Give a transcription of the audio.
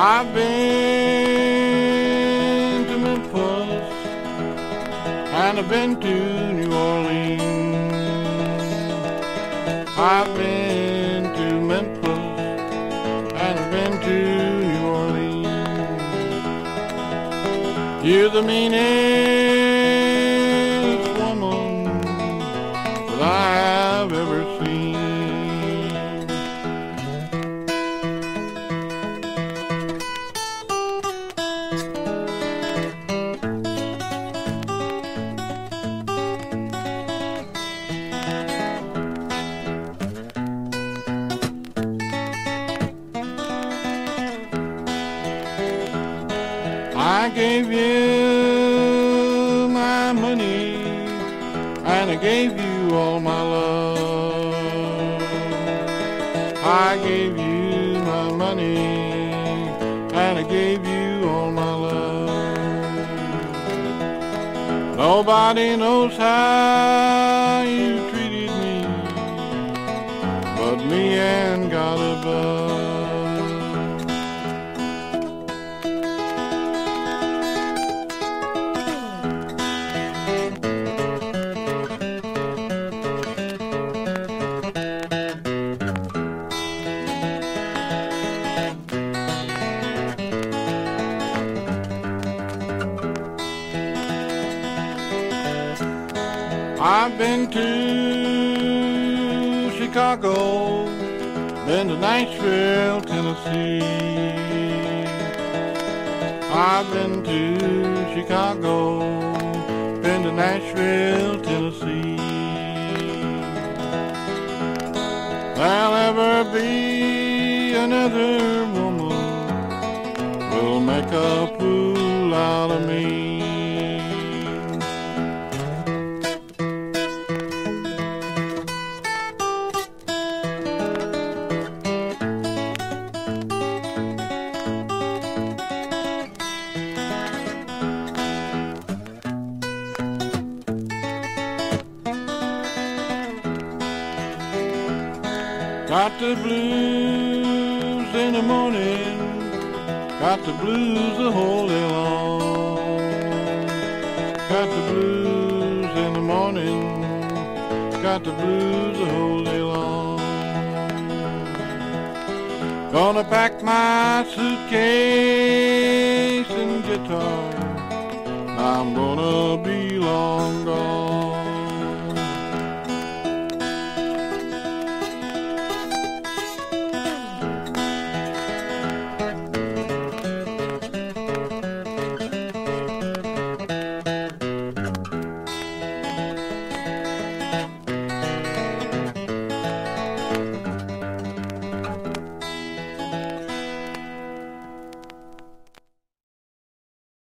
I've been to Memphis and I've been to New Orleans. I've been to Memphis and I've been to New Orleans. You're the meanest I gave you my money and I gave you all my love. I gave you my money and I gave you all my love. Nobody knows how you treated me but me and God above. I've been to Chicago, been to Nashville, Tennessee. I've been to Chicago, been to Nashville, Tennessee. There'll ever be another woman will make a Got the blues in the morning, got the blues the whole day long. Got the blues in the morning, got the blues the whole day long. Gonna pack my suitcase and guitar